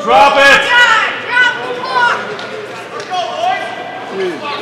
Drop it! Yeah, drop the block! Let's go, boys!